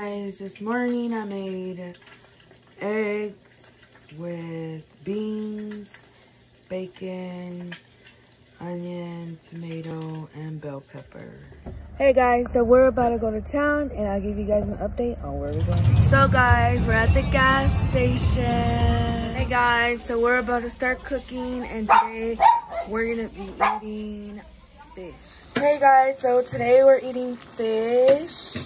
Guys, this morning I made eggs with beans, bacon, onion, tomato, and bell pepper. Hey guys, so we're about to go to town and I'll give you guys an update on where we're going. So guys, we're at the gas station. Hey guys, so we're about to start cooking and today we're gonna be eating fish. Hey guys, so today we're eating fish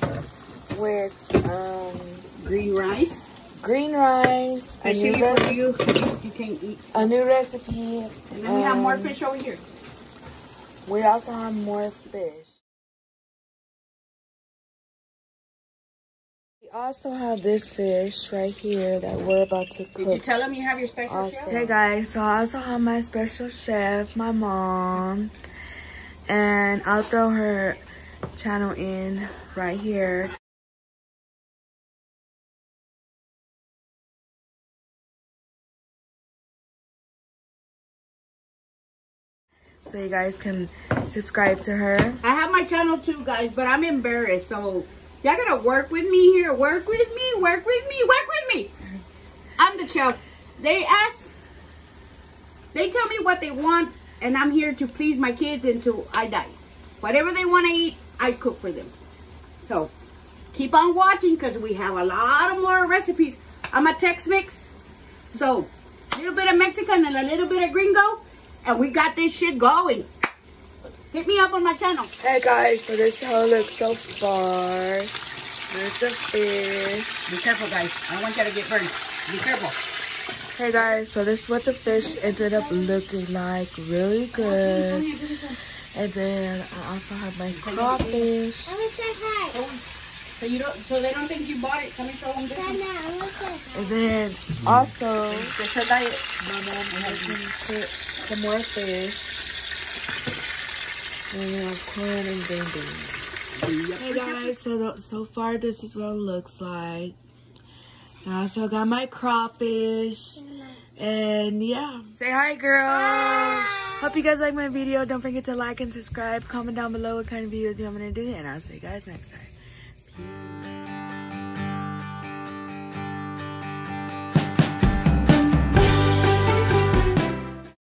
with um, green rice. green rice, a new, Especially for recipe, you, you can eat. a new recipe. And then we have more um, fish over here. We also have more fish. We also have this fish right here that we're about to cook. Did you tell them you have your special Also. chef? Hey guys, so I also have my special chef, my mom, and I'll throw her channel in right here. So you guys can subscribe to her. I have my channel too, guys, but I'm embarrassed. So y'all gotta work with me here. Work with me. Work with me. Work with me. I'm the chef. They ask. They tell me what they want, and I'm here to please my kids until I die. Whatever they want to eat, I cook for them. So keep on watching because we have a lot of more recipes. I'm a Tex-Mex, so a little bit of Mexican and a little bit of Gringo, and we got this shit going. Hit me up on my channel. Hey guys, so this is how it looks so far. There's the fish. Be careful, guys. I don't want you to get burned. Be careful. Hey guys, so this is what the fish ended up looking like. Really good. And then I also have my crawfish. Oh, so you don't. So they don't think you bought it. Come and show them this. one. And then also, It's her diet. I can put some more fish. And we have corn and green beans. Hey guys, so, so far this is what it looks like. I also got my crawfish. And yeah. Say hi, girl. Hope you guys like my video. Don't forget to like and subscribe. Comment down below what kind of videos you want me to do. And I'll see you guys next time. Peace.